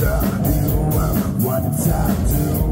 I do? What I do?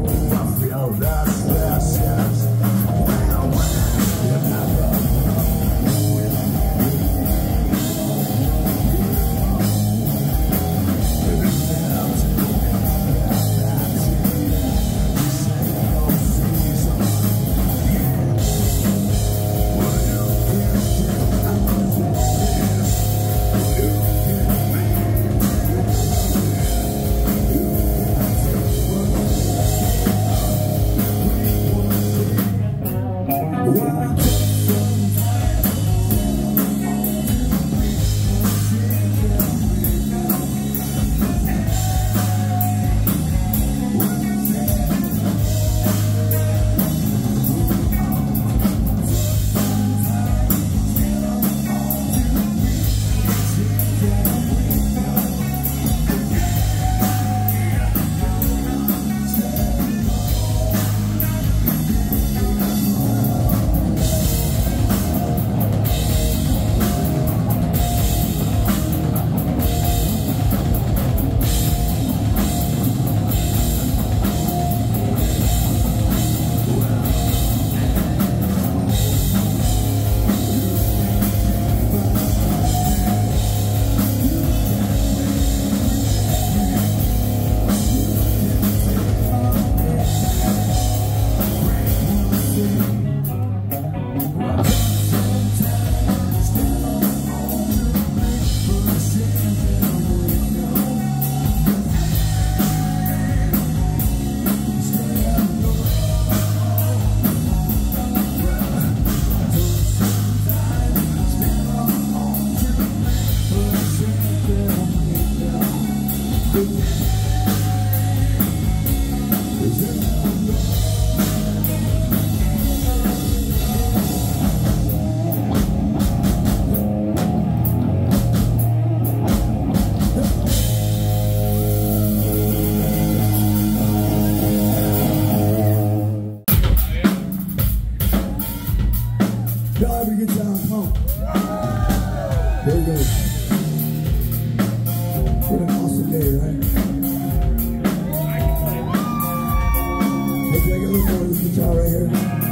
We're going to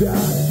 Yeah.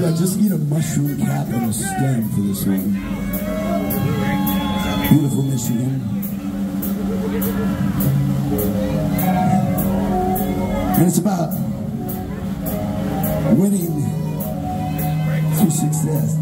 Yeah, I just need a mushroom cap and a stem for this one. Beautiful Michigan. And it's about winning through success.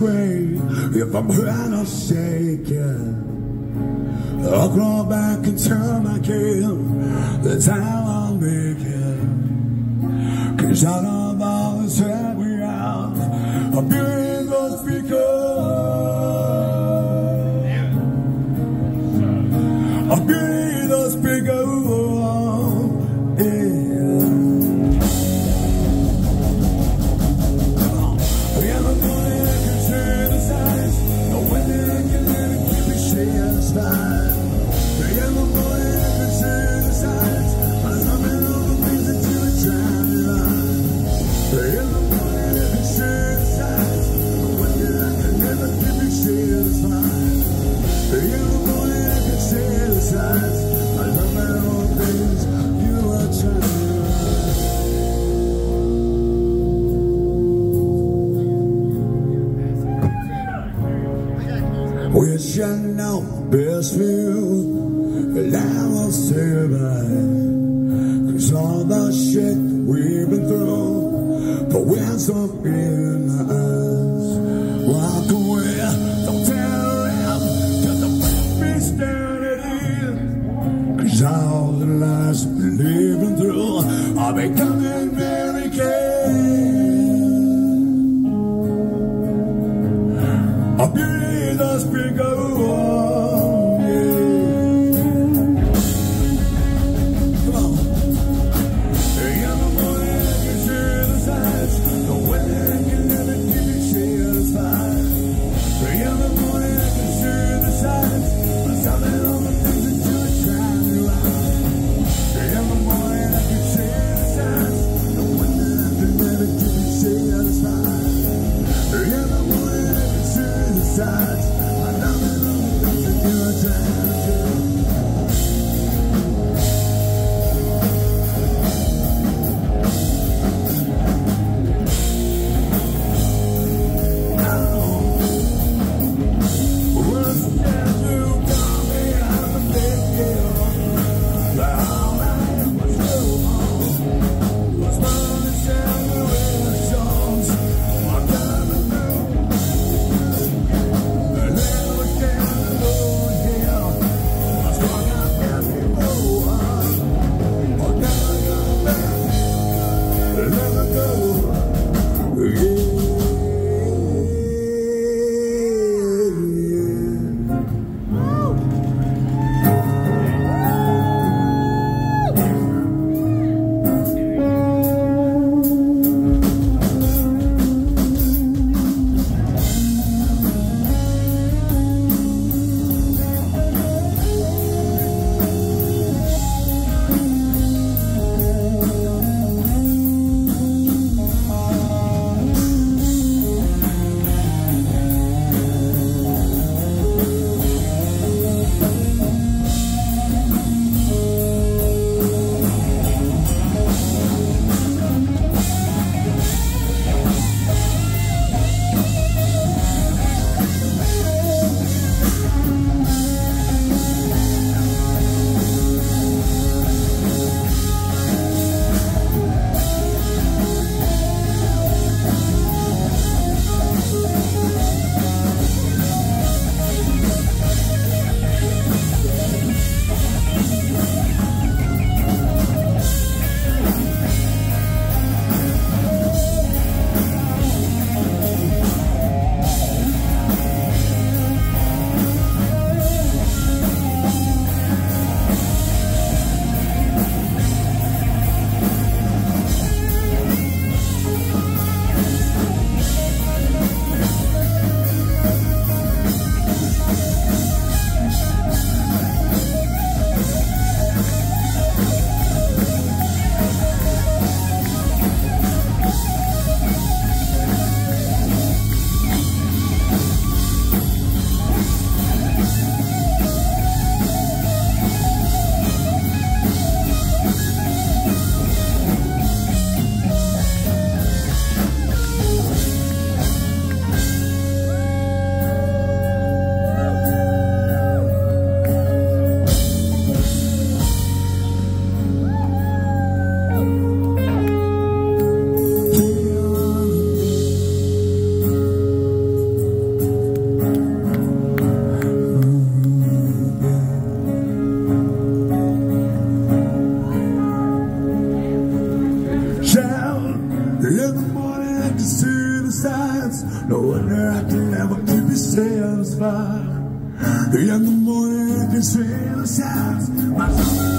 Man this way. If I'm hurt or shaken, I'll crawl back and tell my kid that's how I'll make. Cause out of all the time we have, I'm being best view And I say bye Cause all the shit we've been through The winds of in our eyes. Walk away, don't tell him Cause the be standing Cause all the lies we're living through Are becoming No wonder I can never keep yourselves by The young morning the can sail the south My